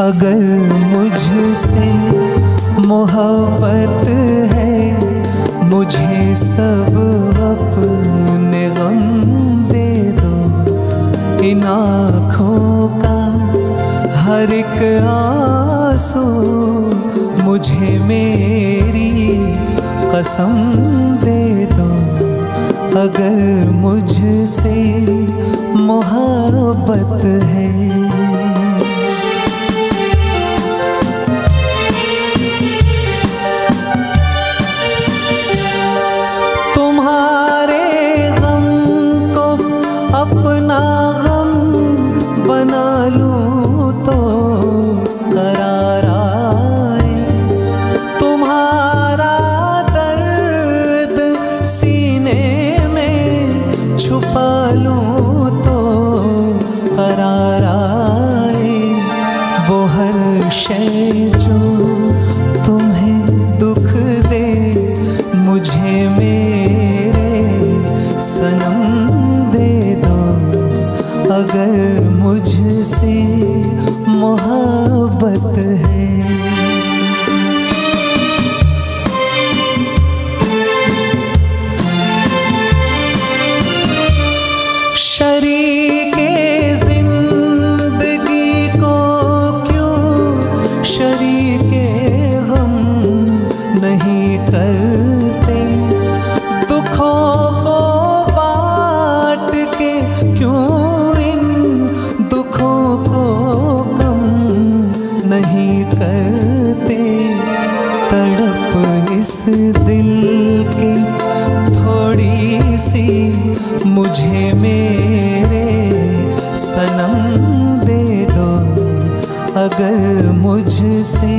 अगर मुझसे मोहब्बत है, मुझे सब अपने गम दे दो। इन आँखों का हर एक आँसू मुझे मेरी कसम दे दो। अगर मुझसे मोहब्बत है छुपा लूँ तो करार आए। वो हर शय जो तुम्हें दुख दे, मुझे मेरे सनम दे दो। अगर मुझसे मोहब्बत है शरीके गम नहीं करते। दुखों को बांट के क्यों इन दुखों को कम नहीं करते? तड़प इस दिल की थोड़ी सी मुझे मेरे सनम अगर मुझसे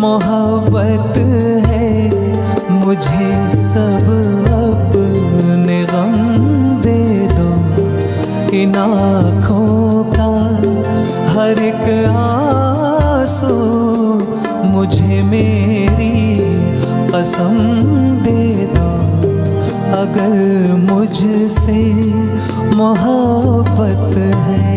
मोहब्बत है, मुझे सब अपने गम दे दो। इन आँखों का हर एक आँसू मुझे मेरी कसम दे दो। अगर मुझसे मोहब्बत है